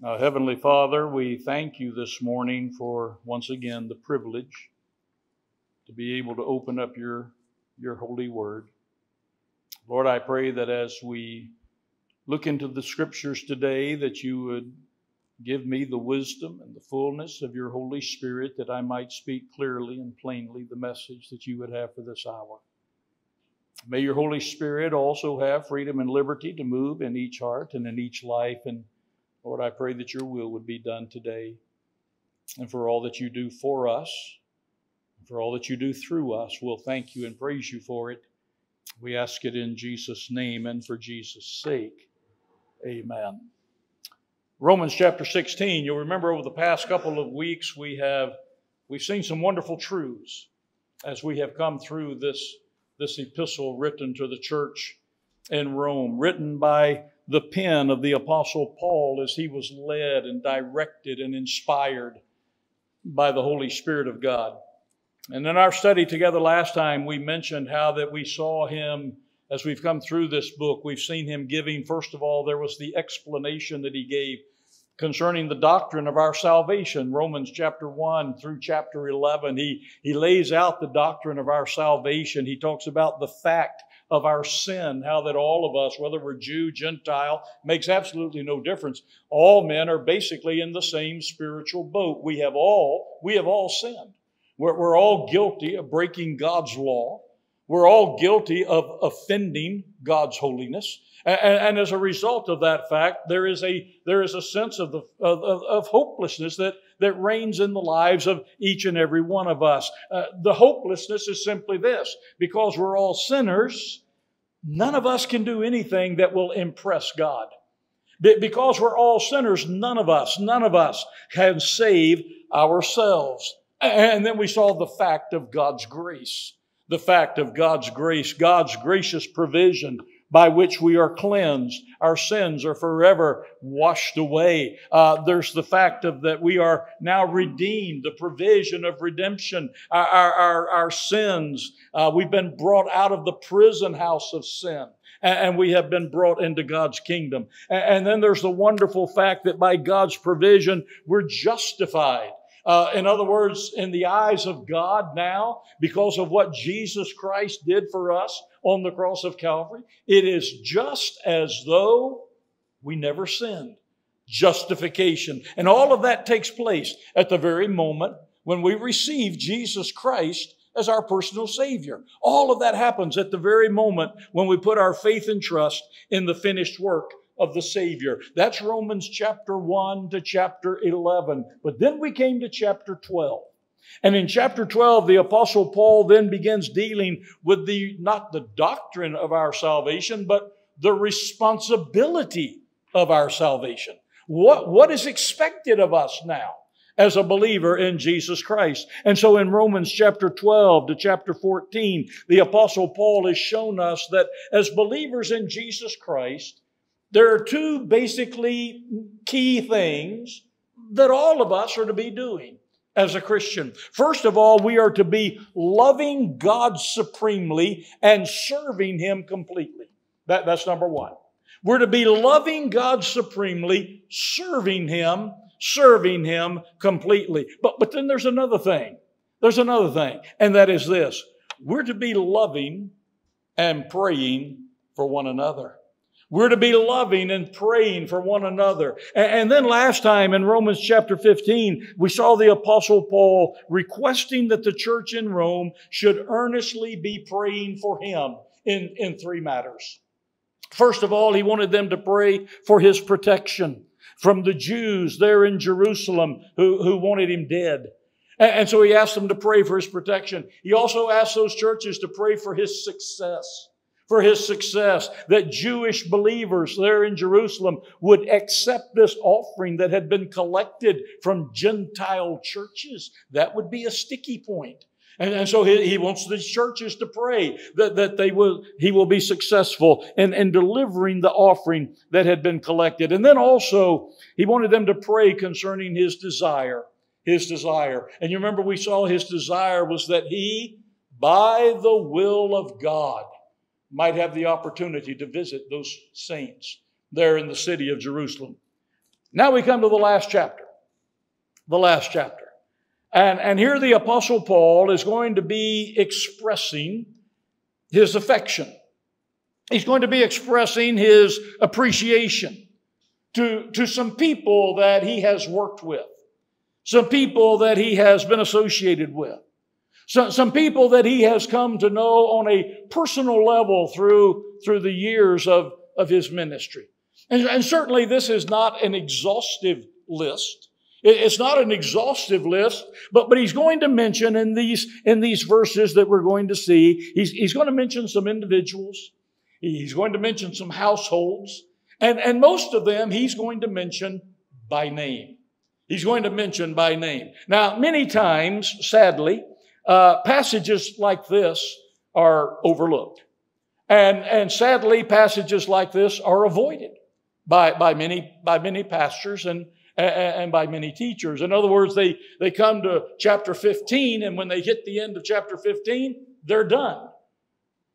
Uh, Heavenly Father, we thank you this morning for once again the privilege to be able to open up your, your holy word. Lord, I pray that as we look into the scriptures today, that you would give me the wisdom and the fullness of your Holy Spirit that I might speak clearly and plainly the message that you would have for this hour. May your Holy Spirit also have freedom and liberty to move in each heart and in each life and Lord, I pray that your will would be done today and for all that you do for us, for all that you do through us. We'll thank you and praise you for it. We ask it in Jesus' name and for Jesus' sake. Amen. Romans chapter 16, you'll remember over the past couple of weeks we have we've seen some wonderful truths as we have come through this, this epistle written to the church in Rome, written by the pen of the Apostle Paul as he was led and directed and inspired by the Holy Spirit of God. And in our study together last time, we mentioned how that we saw him as we've come through this book. We've seen him giving, first of all, there was the explanation that he gave concerning the doctrine of our salvation. Romans chapter 1 through chapter 11, he, he lays out the doctrine of our salvation. He talks about the fact of our sin, how that all of us, whether we're Jew, Gentile, makes absolutely no difference. All men are basically in the same spiritual boat. We have all, we have all sinned. We're, we're all guilty of breaking God's law. We're all guilty of offending God's holiness. And, and, as a result of that fact, there is a, there is a sense of, the, of, of hopelessness that, that reigns in the lives of each and every one of us. Uh, the hopelessness is simply this because we're all sinners, none of us can do anything that will impress God. Because we're all sinners, none of us, none of us can save ourselves. And then we saw the fact of God's grace the fact of God's grace, God's gracious provision by which we are cleansed. Our sins are forever washed away. Uh, there's the fact of that we are now redeemed, the provision of redemption. Our, our, our, sins, uh, we've been brought out of the prison house of sin and we have been brought into God's kingdom. And then there's the wonderful fact that by God's provision, we're justified. Uh, in other words, in the eyes of God now, because of what Jesus Christ did for us on the cross of Calvary, it is just as though we never sinned. Justification. And all of that takes place at the very moment when we receive Jesus Christ as our personal Savior. All of that happens at the very moment when we put our faith and trust in the finished work of the Savior. That's Romans chapter 1 to chapter 11. But then we came to chapter 12. And in chapter 12, the apostle Paul then begins dealing with the, not the doctrine of our salvation, but the responsibility of our salvation. What, what is expected of us now? as a believer in Jesus Christ. And so in Romans chapter 12 to chapter 14, the apostle Paul has shown us that as believers in Jesus Christ, there are two basically key things that all of us are to be doing as a Christian. First of all, we are to be loving God supremely and serving Him completely. That, that's number one. We're to be loving God supremely, serving Him, serving Him completely. But, but then there's another thing. There's another thing, and that is this. We're to be loving and praying for one another. We're to be loving and praying for one another. And, then last time in Romans chapter 15, we saw the apostle Paul requesting that the church in Rome should earnestly be praying for him in, in three matters. First of all, he wanted them to pray for his protection from the Jews there in Jerusalem who, who wanted him dead. And so he asked them to pray for his protection. He also asked those churches to pray for his success for his success, that Jewish believers there in Jerusalem would accept this offering that had been collected from Gentile churches. That would be a sticky point. And, and so he, he, wants the churches to pray that, that they will, he will be successful in, in delivering the offering that had been collected. And then also, he wanted them to pray concerning his desire. His desire. And you remember we saw his desire was that he, by the will of God, might have the opportunity to visit those saints there in the city of Jerusalem. Now we come to the last chapter. The last chapter. And, and here the Apostle Paul is going to be expressing his affection. He's going to be expressing his appreciation to, to some people that he has worked with, some people that he has been associated with, some, some people that he has come to know on a personal level through, through the years of, of his ministry. And, and certainly this is not an exhaustive list. It's not an exhaustive list, but, but he's going to mention in these, in these verses that we're going to see, he's, he's going to mention some individuals. He's going to mention some households. And, and most of them he's going to mention by name. He's going to mention by name. Now, many times, sadly, uh, passages like this are overlooked. And, and sadly, passages like this are avoided by, by, many, by many pastors and, and by many teachers. In other words, they, they come to chapter 15, and when they hit the end of chapter 15, they're done.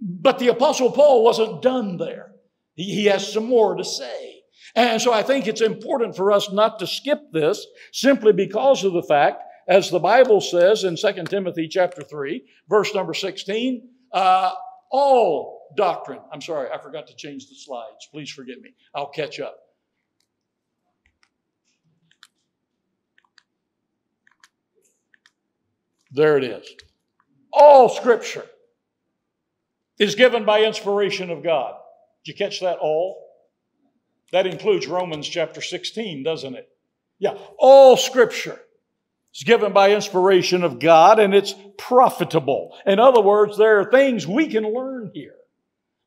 But the Apostle Paul wasn't done there. He, he has some more to say. And so I think it's important for us not to skip this simply because of the fact, as the Bible says in 2 Timothy chapter 3, verse number 16, uh, all doctrine. I'm sorry, I forgot to change the slides. Please forgive me. I'll catch up. There it is. All scripture is given by inspiration of God. Did you catch that all? That includes Romans chapter 16, doesn't it? Yeah, all scripture is given by inspiration of God and it's profitable. In other words, there are things we can learn here.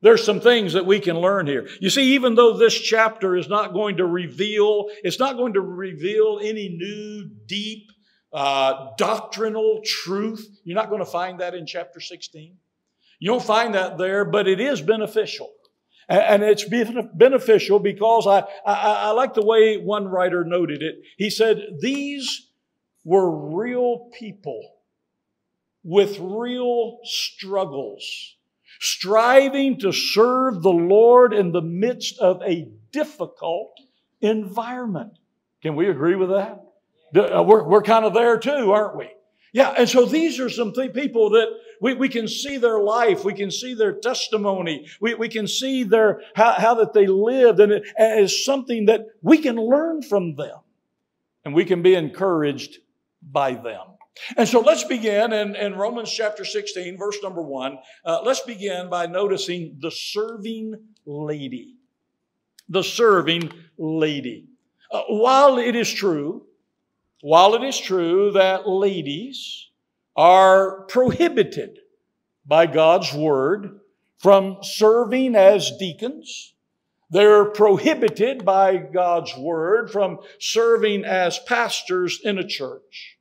There's some things that we can learn here. You see, even though this chapter is not going to reveal, it's not going to reveal any new, deep, uh, doctrinal truth. You're not going to find that in chapter 16. You don't find that there, but it is beneficial. And it's beneficial because I, I, I, like the way one writer noted it. He said, These were real people with real struggles, striving to serve the Lord in the midst of a difficult environment. Can we agree with that? Uh, we're, we're kind of there too, aren't we? Yeah, and so these are some th- people that we, we can see their life, we can see their testimony, we, we can see their how, how that they lived, and it is something that we can learn from them, and we can be encouraged by them. And so let's begin in, in Romans chapter 16, verse number one. Uh, let's begin by noticing the serving lady. The serving lady. Uh, while it is true while it is true that ladies are prohibited by God's word from serving as deacons, they're prohibited by God's word from serving as pastors in a church.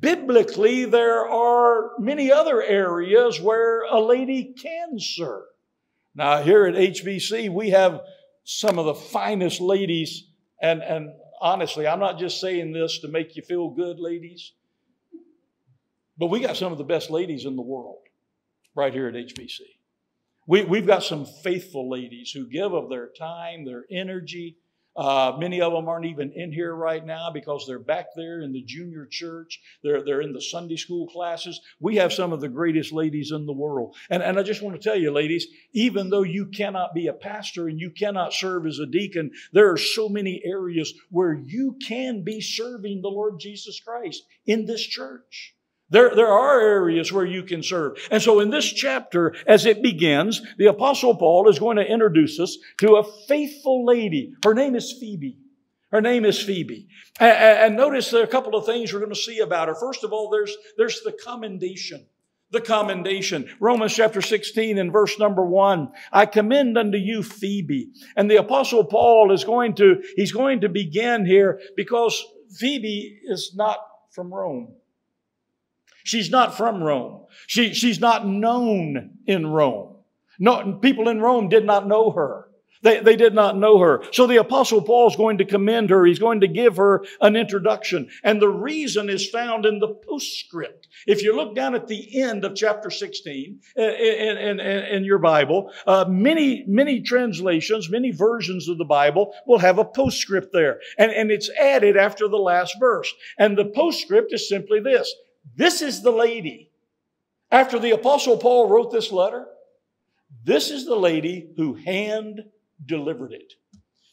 Biblically, there are many other areas where a lady can serve. Now, here at HBC, we have some of the finest ladies and, and honestly, I'm not just saying this to make you feel good, ladies, but we got some of the best ladies in the world right here at HBC. We, we've got some faithful ladies who give of their time, their energy, uh, many of them aren't even in here right now because they're back there in the junior church. They're, they're in the Sunday school classes. We have some of the greatest ladies in the world. And, and I just want to tell you, ladies, even though you cannot be a pastor and you cannot serve as a deacon, there are so many areas where you can be serving the Lord Jesus Christ in this church. There, there are areas where you can serve. And so in this chapter, as it begins, the apostle Paul is going to introduce us to a faithful lady. Her name is Phoebe. Her name is Phoebe. And, and notice there are a couple of things we're going to see about her. First of all, there's, there's the commendation the commendation. Romans chapter 16 and verse number one. I commend unto you Phoebe. And the apostle Paul is going to, he's going to begin here because Phoebe is not from Rome. She's not from Rome. She, she's not known in Rome. No, people in Rome did not know her. They, they did not know her. So the apostle Paul is going to commend her. He's going to give her an introduction. And the reason is found in the postscript. If you look down at the end of chapter 16 in, in, in, in your Bible, uh, many, many translations, many versions of the Bible will have a postscript there. And, and it's added after the last verse. And the postscript is simply this. This is the lady. After the apostle Paul wrote this letter, this is the lady who hand delivered it.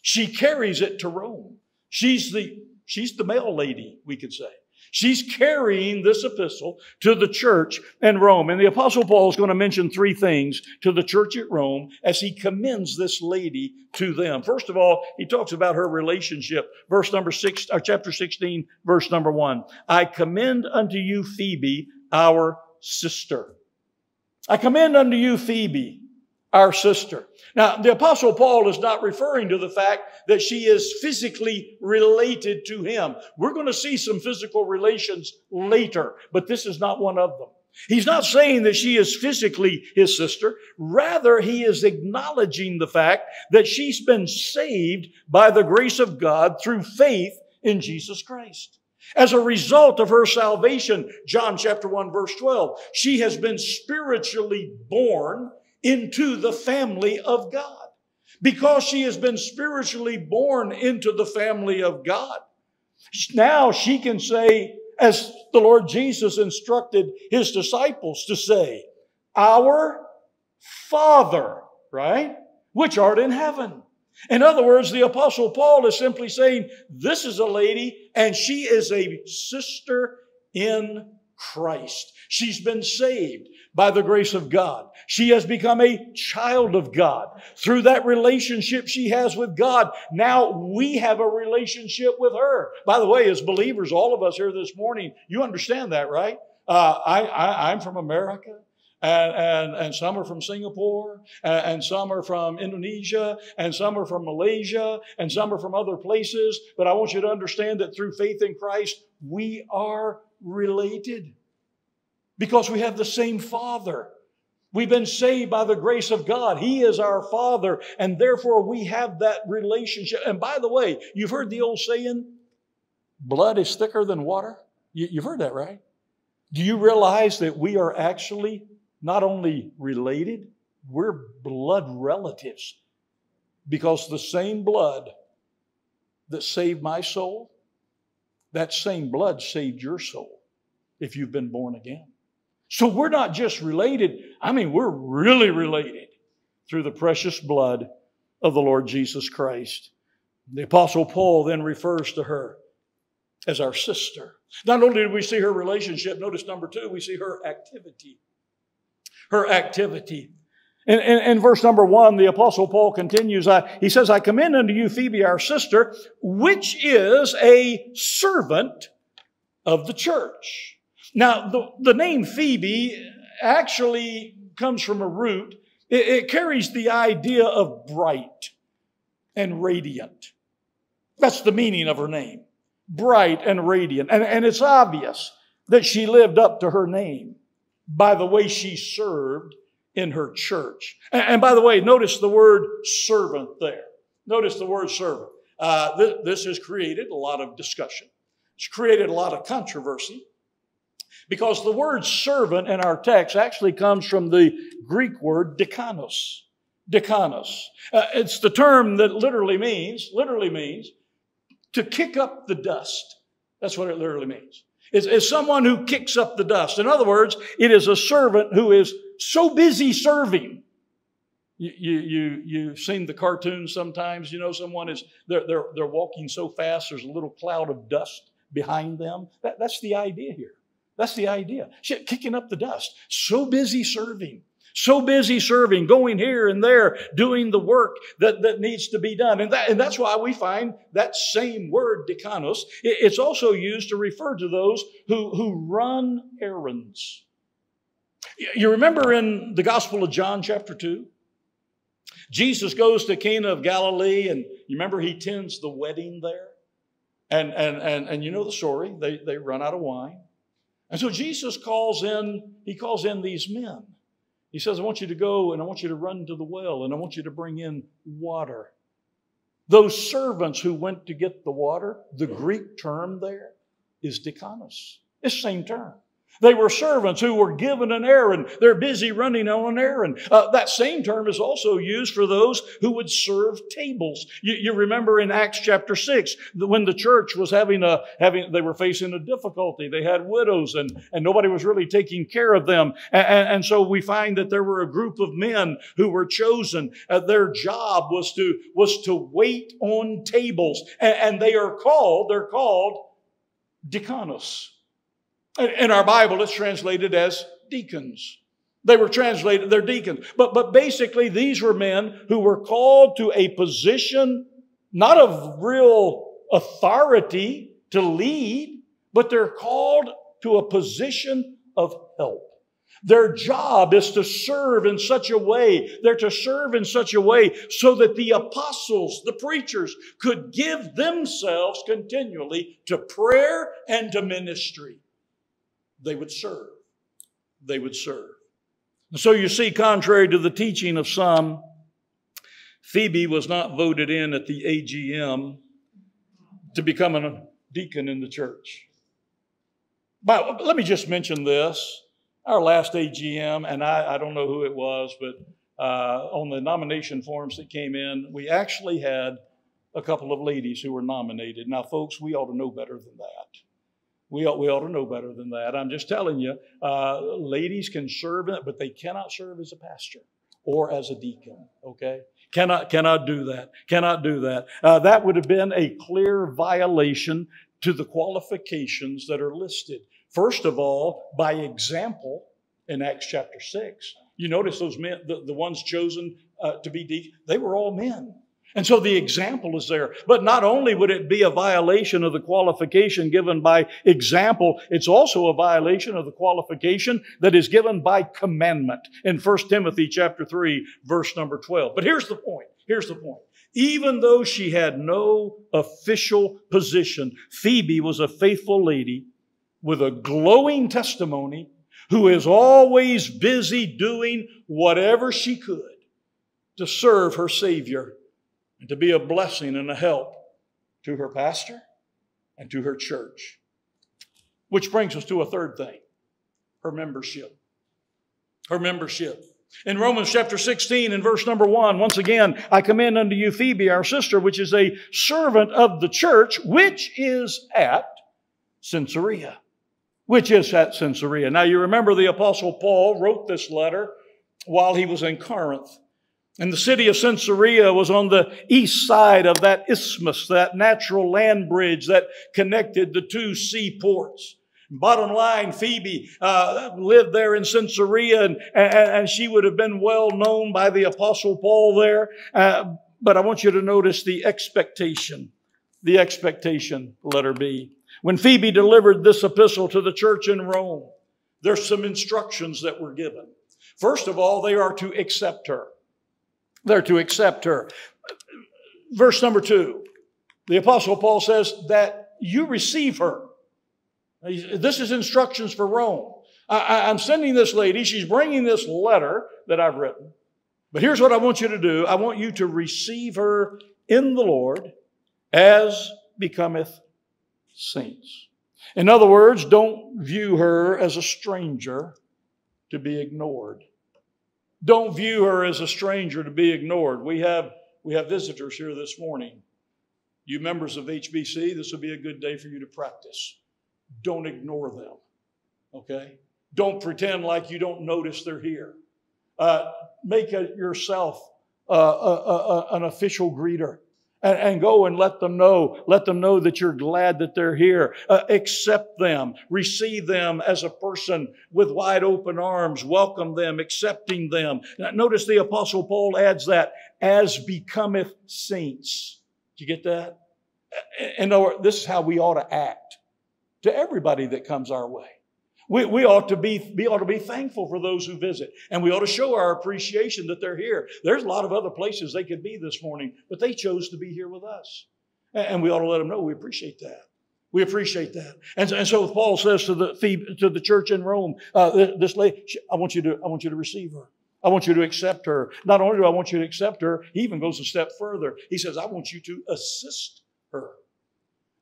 She carries it to Rome. She's the, she's the mail lady, we could say. She's carrying this epistle to the church in Rome. And the apostle Paul is going to mention three things to the church at Rome as he commends this lady to them. First of all, he talks about her relationship. Verse number six, or uh, chapter 16, verse number one. I commend unto you Phoebe, our sister. I commend unto you Phoebe, our sister. Now, the apostle Paul is not referring to the fact that she is physically related to him. We're going to see some physical relations later, but this is not one of them. He's not saying that she is physically his sister. Rather, he is acknowledging the fact that she's been saved by the grace of God through faith in Jesus Christ. As a result of her salvation, John chapter 1 verse 12, she has been spiritually born into the family of God. Because she has been spiritually born into the family of God. Now she can say, as the Lord Jesus instructed his disciples to say, Our Father, right? Which art in heaven. In other words, the Apostle Paul is simply saying, This is a lady, and she is a sister in Christ. She's been saved by the grace of God. She has become a child of God. Through that relationship she has with God, now we have a relationship with her. By the way, as believers, all of us here this morning, you understand that, right? Uh, I, I, I'm from America. And, and, and, some are from Singapore, and, and, some are from Indonesia, and some are from Malaysia, and some are from other places. But I want you to understand that through faith in Christ, we are related because we have the same Father. We've been saved by the grace of God. He is our Father, and therefore we have that relationship. And by the way, you've heard the old saying, blood is thicker than water? You've heard that, right? Do you realize that we are actually not only related, we're blood relatives? Because the same blood that saved my soul, that same blood saved your soul if you've been born again. So we're not just related, I mean, we're really related through the precious blood of the Lord Jesus Christ. The Apostle Paul then refers to her as our sister. Not only do we see her relationship, notice number two, we see her activity. Her activity. In, in, in, verse number one, the apostle Paul continues, I, he says, I commend unto you Phoebe, our sister, which is a servant of the church. Now, the, the name Phoebe actually comes from a root. It, it carries the idea of bright and radiant. That's the meaning of her name. Bright and radiant. And, and it's obvious that she lived up to her name by the way she served in her church. And, and by the way, notice the word servant there. Notice the word servant. Uh, th- this has created a lot of discussion. It's created a lot of controversy. Because the word servant in our text actually comes from the Greek word diakonos. Diakonos. Uh, it's the term that literally means, literally means, to kick up the dust. That's what it literally means. It's, it's someone who kicks up the dust. In other words, it is a servant who is so busy serving. You, you, you, you've seen the cartoons sometimes, you know, someone is, they're, they're, they're walking so fast, there's a little cloud of dust behind them. That, that's the idea here. That's the idea. Shit, kicking up the dust. So busy serving. So busy serving, going here and there, doing the work that, that needs to be done. And, that, and that's why we find that same word, diakonos, it's also used to refer to those who, who run errands. You remember in the Gospel of John, chapter 2? Jesus goes to Cana of Galilee, and you remember he tends the wedding there? And, and, and, and you know the story. They, they run out of wine. And so Jesus calls in, he calls in these men. He says, I want you to go and I want you to run to the well and I want you to bring in water. Those servants who went to get the water, the Greek term there is diakonos. It's the same term. They were servants who were given an errand. They're busy running on an errand. Uh, that same term is also used for those who would serve tables. You, you, remember in Acts chapter six when the church was having a having they were facing a difficulty. They had widows and and nobody was really taking care of them. And, and, so we find that there were a group of men who were chosen. Uh, their job was to was to wait on tables, and, and they are called. They're called diakonos. In our Bible, it's translated as deacons. They were translated, they're deacons. But, but basically, these were men who were called to a position not of real authority to lead, but they're called to a position of help. Their job is to serve in such a way, they're to serve in such a way so that the apostles, the preachers, could give themselves continually to prayer and to ministry they would serve. They would serve. So you see, contrary to the teaching of some, Phoebe was not voted in at the AGM to become a deacon in the church. But let me just mention this. Our last AGM, and I, I don't know who it was, but uh, on the nomination forms that came in, we actually had a couple of ladies who were nominated. Now, folks, we ought to know better than that. We ought, we ought to know better than that. I'm just telling you, uh, ladies can serve but they cannot serve as a pastor or as a deacon, okay? Cannot, cannot do that. Cannot do that. Uh, that would have been a clear violation to the qualifications that are listed. First of all, by example, in Acts chapter 6, you notice those men, the, the ones chosen uh, to be deacons, they were all men. And so the example is there. But not only would it be a violation of the qualification given by example, it's also a violation of the qualification that is given by commandment in 1 Timothy chapter 3 verse number 12. But here's the point. Here's the point. Even though she had no official position, Phoebe was a faithful lady with a glowing testimony who is always busy doing whatever she could to serve her Savior and to be a blessing and a help to her pastor and to her church. Which brings us to a third thing her membership. Her membership. In Romans chapter 16 and verse number 1, once again, I commend unto you Phoebe, our sister, which is a servant of the church, which is at Cenchrea. Which is at Cenchrea. Now you remember the Apostle Paul wrote this letter while he was in Corinth. And the city of Caesarea was on the east side of that isthmus, that natural land bridge that connected the two seaports. Bottom line, Phoebe uh, lived there in Caesarea, and, and, and, she would have been well known by the Apostle Paul there. Uh, but I want you to notice the expectation. The expectation, letter B. When Phoebe delivered this epistle to the church in Rome, there's some instructions that were given. First of all, they are to accept her. They're to accept her. Verse number two, the Apostle Paul says that you receive her. This is instructions for Rome. I, am sending this lady, she's bringing this letter that I've written. But here's what I want you to do I want you to receive her in the Lord as becometh saints. In other words, don't view her as a stranger to be ignored. Don't view her as a stranger to be ignored. We have, we have visitors here this morning. You members of HBC, this will be a good day for you to practice. Don't ignore them, okay? Don't pretend like you don't notice they're here. Uh, make a, yourself uh, a, a, an official greeter and, and, go and let them know. Let them know that you're glad that they're here. Uh, accept them. Receive them as a person with wide open arms. Welcome them, accepting them. Now, notice the Apostle Paul adds that as becometh saints. Do you get that? And this is how we ought to act to everybody that comes our way. We, we, ought to be, we ought to be thankful for those who visit. And we ought to show our appreciation that they're here. There's a lot of other places they could be this morning, but they chose to be here with us. And we ought to let them know we appreciate that. We appreciate that. And, and so Paul says to the, to the church in Rome, uh, this lady, I want you to, I want you to receive her. I want you to accept her. Not only do I want you to accept her, he even goes a step further. He says, I want you to assist.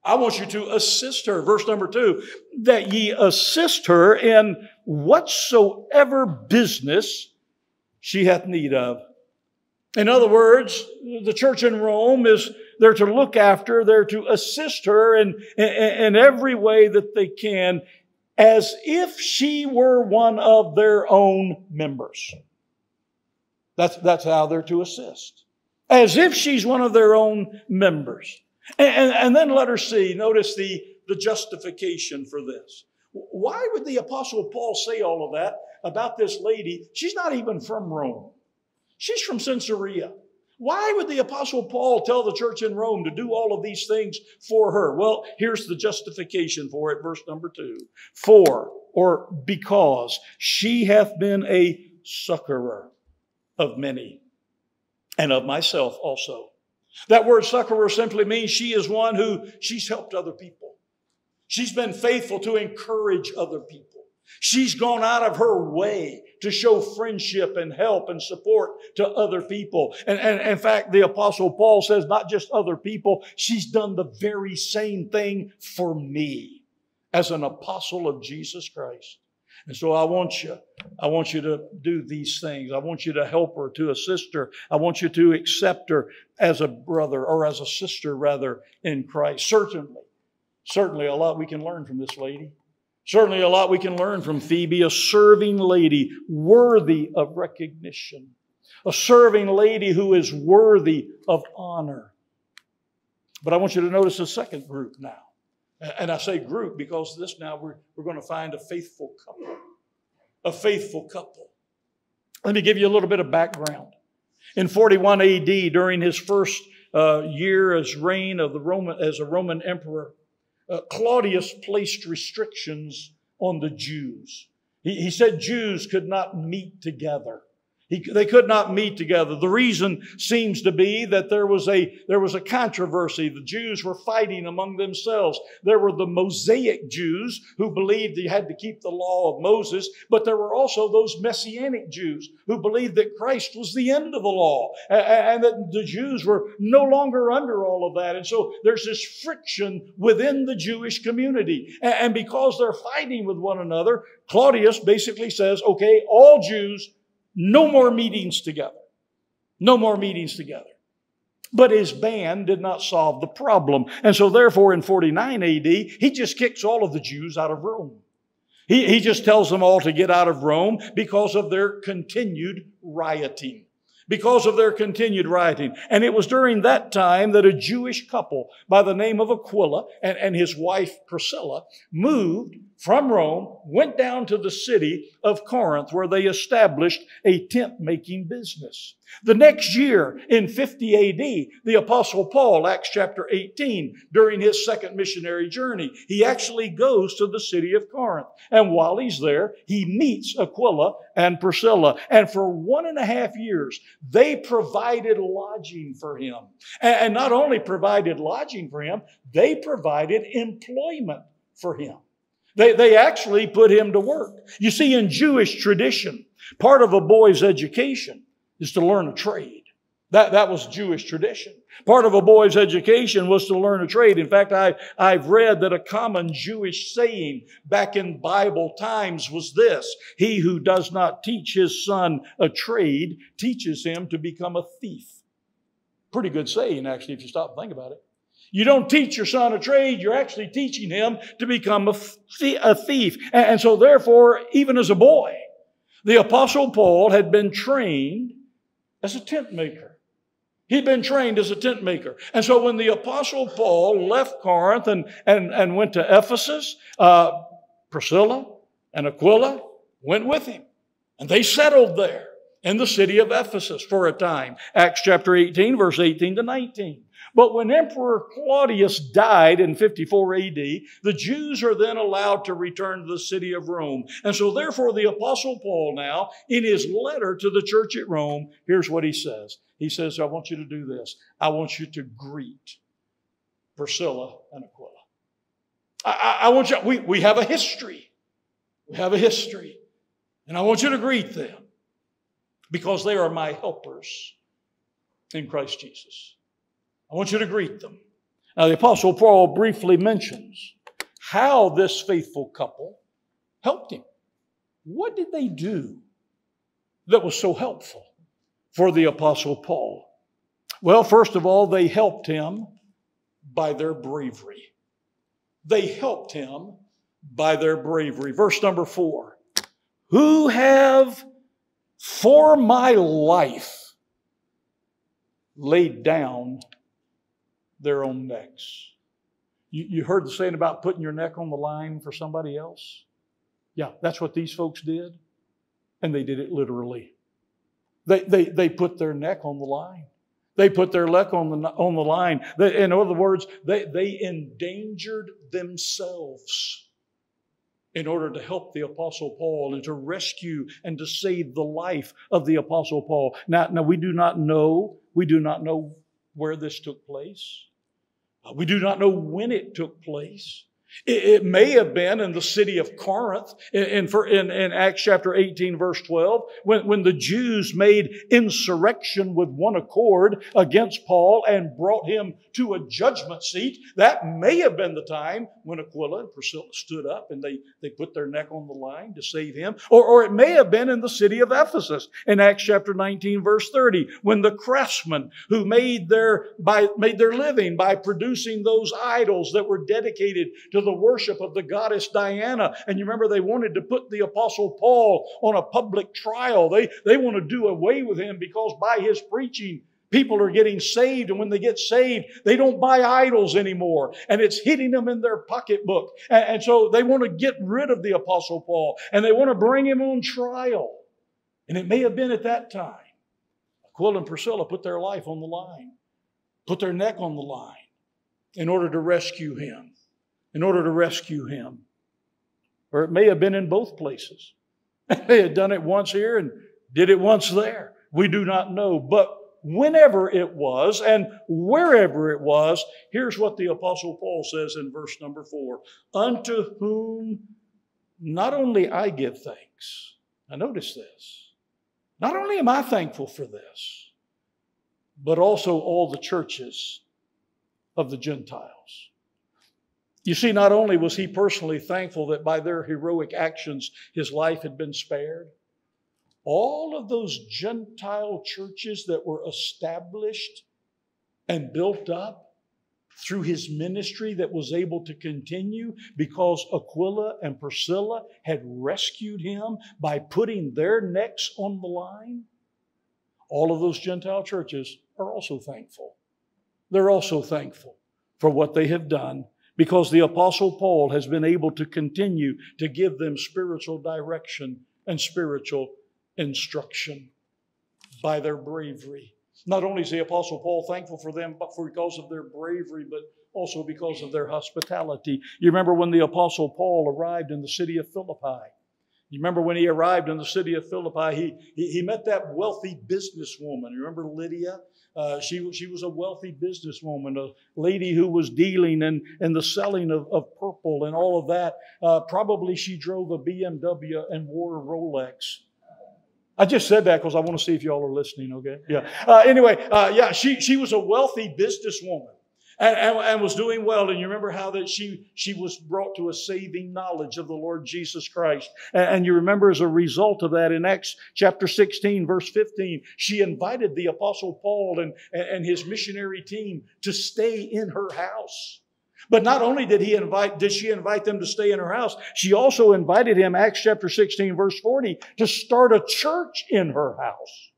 I want you to assist her. Verse number two, that ye assist her in whatsoever business she hath need of. In other words, the church in Rome is there to look after, they're to assist her in, in, in every way that they can, as if she were one of their own members. That's, that's how they're to assist. As if she's one of their own members. And, and, and then let her see, notice the, the justification for this. Why would the Apostle Paul say all of that about this lady? She's not even from Rome. She's from Caesarea. Why would the Apostle Paul tell the church in Rome to do all of these things for her? Well, here's the justification for it, verse number two. For, or because, she hath been a succorer of many, and of myself also. That word succorer simply means she is one who she's helped other people. She's been faithful to encourage other people. She's gone out of her way to show friendship and help and support to other people. And, and, in fact, the apostle Paul says not just other people, she's done the very same thing for me as an apostle of Jesus Christ. And so I want you, I want you to do these things. I want you to help her, to assist her. I want you to accept her as a brother or as a sister rather in Christ. Certainly, certainly a lot we can learn from this lady. Certainly a lot we can learn from Phoebe, a serving lady worthy of recognition. A serving lady who is worthy of honor. But I want you to notice a second group now. And I say group because this now we're, we're going to find a faithful couple. A faithful couple. Let me give you a little bit of background. In 41 AD, during his first uh, year as reign of the Roman as a Roman emperor, uh, Claudius placed restrictions on the Jews. He, he said Jews could not meet together. He, they could not meet together. The reason seems to be that there was a there was a controversy. The Jews were fighting among themselves. There were the Mosaic Jews who believed you had to keep the law of Moses, but there were also those Messianic Jews who believed that Christ was the end of the law and that the Jews were no longer under all of that. And so there's this friction within the Jewish community, and because they're fighting with one another, Claudius basically says, "Okay, all Jews." No more meetings together. No more meetings together. But his ban did not solve the problem. And so, therefore, in 49 AD, he just kicks all of the Jews out of Rome. He, he just tells them all to get out of Rome because of their continued rioting because of their continued rioting. And it was during that time that a Jewish couple by the name of Aquila and, and his wife Priscilla moved from Rome, went down to the city of Corinth where they established a tent making business. The next year in 50 AD, the apostle Paul, Acts chapter 18, during his second missionary journey, he actually goes to the city of Corinth. And while he's there, he meets Aquila and Priscilla. And for one and a half years, they provided lodging for him. And not only provided lodging for him, they provided employment for him. They, they actually put him to work. You see, in Jewish tradition, part of a boy's education is to learn a trade. That, that was Jewish tradition. Part of a boy's education was to learn a trade. In fact, I, I've read that a common Jewish saying back in Bible times was this He who does not teach his son a trade teaches him to become a thief. Pretty good saying, actually, if you stop and think about it. You don't teach your son a trade, you're actually teaching him to become a, a thief. And so, therefore, even as a boy, the Apostle Paul had been trained as a tent maker. He'd been trained as a tent maker. And so, when the Apostle Paul left Corinth and, and, and went to Ephesus, uh, Priscilla and Aquila went with him. And they settled there in the city of Ephesus for a time. Acts chapter 18, verse 18 to 19. But when Emperor Claudius died in 54 AD, the Jews are then allowed to return to the city of Rome. And so, therefore, the Apostle Paul now, in his letter to the church at Rome, here's what he says. He says, I want you to do this. I want you to greet Priscilla and Aquila. I, I, I want you, we, we have a history. We have a history. And I want you to greet them. because they are my helpers in Christ Jesus. I want you to greet them. Now, the Apostle Paul briefly mentions how this faithful couple helped him. What did they do that was so helpful for the Apostle Paul? Well, first of all, they helped him by their bravery. They helped him by their bravery. Verse number four Who have for my life laid down their own necks. You, you heard the saying about putting your neck on the line for somebody else? Yeah, that's what these folks did. And they did it literally. They, they, they put their neck on the line. They put their neck on the, on the line. They, in other words, they, they endangered themselves in order to help the Apostle Paul and to rescue and to save the life of the Apostle Paul. Now, now we do not know, we do not know where this took place. We do not know when it took place. It, may have been in the city of Corinth in, in, in, Acts chapter 18, verse 12, when, when the Jews made insurrection with one accord against Paul and brought him to a judgment seat. That may have been the time when Aquila and Priscilla stood up and they, they put their neck on the line to save him. Or, or it may have been in the city of Ephesus in Acts chapter 19, verse 30, when the craftsmen who made their, by, made their living by producing those idols that were dedicated to the worship of the goddess Diana. And you remember they wanted to put the apostle Paul on a public trial. They, they want to do away with him because by his preaching, People are getting saved, and when they get saved, they don't buy idols anymore, and it's hitting them in their pocketbook. And, and, so they want to get rid of the Apostle Paul, and they want to bring him on trial. And it may have been at that time. Aquila and Priscilla put their life on the line, put their neck on the line in order to rescue him in order to rescue him. Or it may have been in both places. they had done it once here and did it once there. We do not know. But whenever it was and wherever it was, here's what the Apostle Paul says in verse number four Unto whom not only I give thanks. Now, notice this. Not only am I thankful for this, but also all the churches of the Gentiles. You see, not only was he personally thankful that by their heroic actions his life had been spared, all of those Gentile churches that were established and built up through his ministry that was able to continue because Aquila and Priscilla had rescued him by putting their necks on the line, all of those Gentile churches are also thankful. They're also thankful for what they have done because the Apostle Paul has been able to continue to give them spiritual direction and spiritual instruction by their bravery. Not only is the Apostle Paul thankful for them, but for because of their bravery, but also because of their hospitality. You remember when the Apostle Paul arrived in the city of Philippi? You remember when he arrived in the city of Philippi, he, he, he met that wealthy businesswoman. You remember Lydia? Uh, she, she was a wealthy businesswoman, a lady who was dealing in, in the selling of, of purple and all of that. Uh, probably she drove a BMW and wore a Rolex. I just said that because I want to see if y'all are listening, okay? Yeah. Uh, anyway, uh, yeah, she, she was a wealthy businesswoman and, and, and, was doing well. And you remember how that she, she was brought to a saving knowledge of the Lord Jesus Christ. And, and you remember as a result of that in Acts chapter 16, verse 15, she invited the apostle Paul and, and his missionary team to stay in her house. But not only did he invite, did she invite them to stay in her house, she also invited him, Acts chapter 16, verse 40, to start a church in her house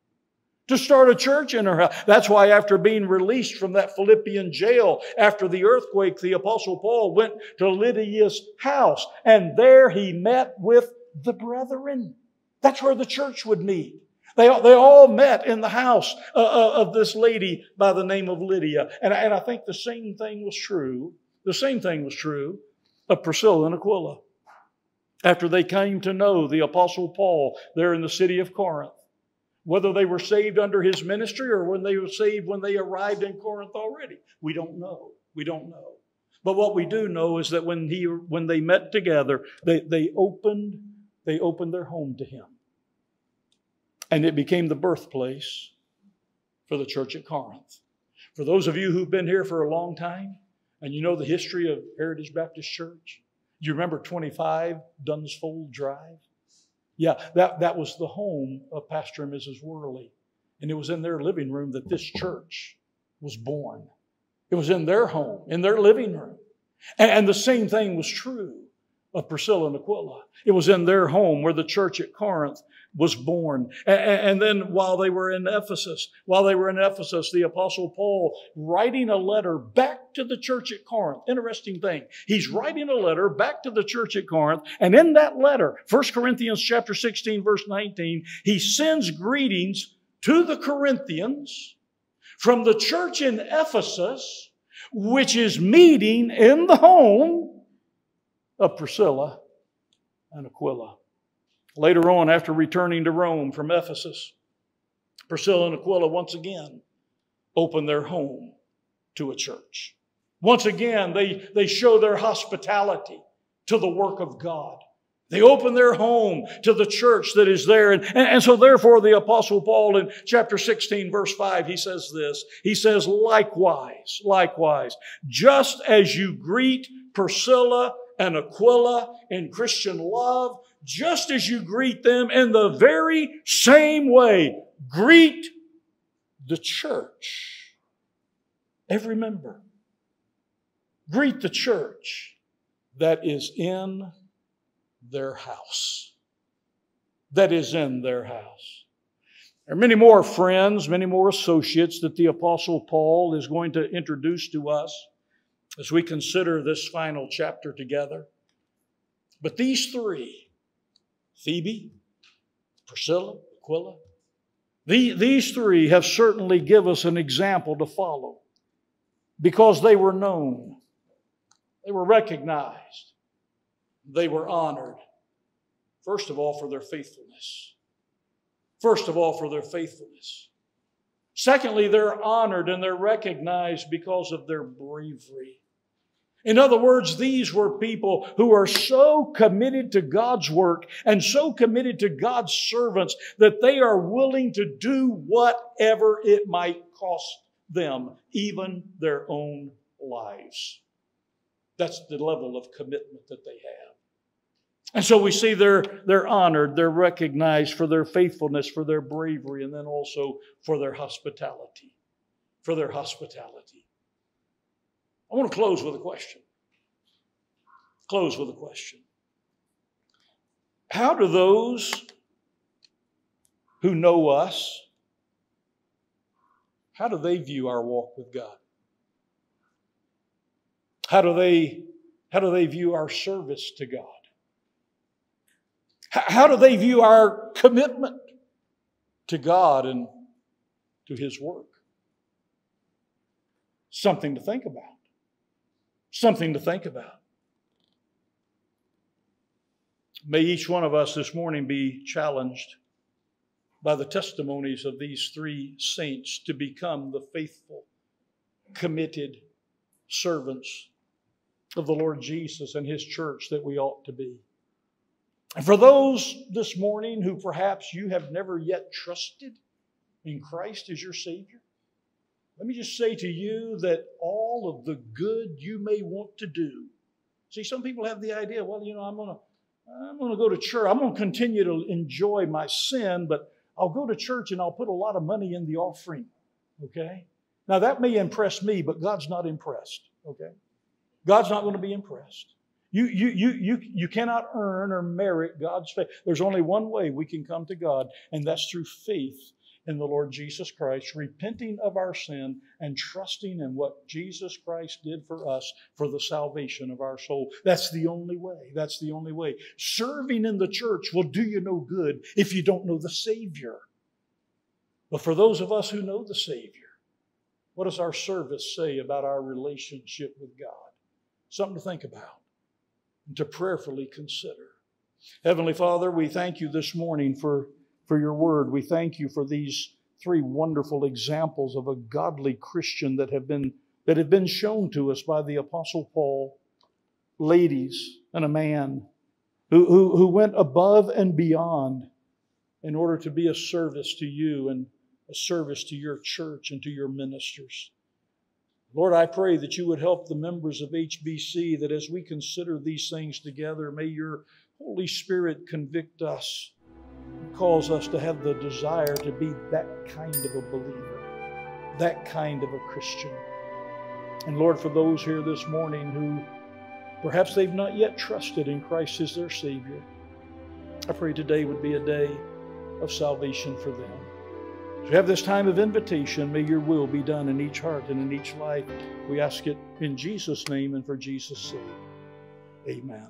to start a church in her house. That's why after being released from that Philippian jail after the earthquake, the apostle Paul went to Lydia's house and there he met with the brethren. That's where the church would meet. They, they all met in the house uh, uh, of this lady by the name of Lydia. And, and I think the same thing was true. The same thing was true of Priscilla and Aquila. After they came to know the apostle Paul there in the city of Corinth, whether they were saved under his ministry or when they were saved when they arrived in Corinth already. We don't know. We don't know. But what we do know is that when he when they met together, they, they opened they opened their home to him. And it became the birthplace for the church at Corinth. For those of you who've been here for a long time and you know the history of Heritage Baptist Church, do you remember 25 Dunsfold Drive? Yeah, that, that was the home of Pastor and Mrs. Worley. And it was in their living room that this church was born. It was in their home, in their living room. And, and the same thing was true of Priscilla and Aquila. It was in their home where the church at Corinth was born. And, then while they were in Ephesus, while they were in Ephesus, the apostle Paul writing a letter back to the church at Corinth. Interesting thing. He's writing a letter back to the church at Corinth. And in that letter, 1 Corinthians chapter 16, verse 19, he sends greetings to the Corinthians from the church in Ephesus, which is meeting in the home of Priscilla and Aquila. Later on, after returning to Rome from Ephesus, Priscilla and Aquila once again open their home to a church. Once again, they, they show their hospitality to the work of God. They open their home to the church that is there. And, and, and, so therefore the apostle Paul in chapter 16 verse 5, he says this. He says, likewise, likewise, just as you greet Priscilla and Aquila in Christian love, just as you greet them in the very same way, greet the church. Every member. Greet the church that is in their house. That is in their house. There are many more friends, many more associates that the Apostle Paul is going to introduce to us as we consider this final chapter together. But these three, Phoebe, Priscilla, Aquila, these three have certainly give us an example to follow because they were known, they were recognized, they were honored. First of all, for their faithfulness. First of all, for their faithfulness. Secondly, they're honored and they're recognized because of their bravery. In other words, these were people who are so committed to God's work and so committed to God's servants that they are willing to do whatever it might cost them, even their own lives. That's the level of commitment that they have. And so we see they're, they're honored, they're recognized for their faithfulness, for their bravery, and then also for their hospitality. For their hospitality. I want to close with a question. Close with a question. How do those who know us, how do they view our walk with God? How do they, how do they view our service to God? How do they view our commitment to God and to His work? Something to think about. Something to think about. May each one of us this morning be challenged by the testimonies of these three saints to become the faithful, committed servants of the Lord Jesus and His church that we ought to be. And for those this morning who perhaps you have never yet trusted in Christ as your Savior, let me just say to you that all of the good you may want to do. See, some people have the idea, well, you know, I'm going to I'm going to go to church. I'm going to continue to enjoy my sin, but I'll go to church and I'll put a lot of money in the offering. Okay? Now that may impress me, but God's not impressed. Okay? God's not going to be impressed. You, you, you, you, you cannot earn or merit God's faith. There's only one way we can come to God, and that's through faith in the Lord Jesus Christ, repenting of our sin and trusting in what Jesus Christ did for us for the salvation of our soul. That's the only way. That's the only way. Serving in the church will do you no good if you don't know the Savior. But for those of us who know the Savior, what does our service say about our relationship with God? Something to think about and to prayerfully consider. Heavenly Father, we thank you this morning for, for your word. We thank you for these three wonderful examples of a godly Christian that have been, that have been shown to us by the Apostle Paul. Ladies and a man who, who, who went above and beyond in order to be a service to you and a service to your church and to your ministers. Lord, I pray that you would help the members of HBC that as we consider these things together, may your Holy Spirit convict us cause us to have the desire to be that kind of a believer, that kind of a Christian. And Lord, for those here this morning who perhaps they've not yet trusted in Christ as their Savior, I pray today would be a day of salvation for them. We have this time of invitation, may your will be done in each heart and in each life. We ask it in Jesus' name and for Jesus' sake. Amen.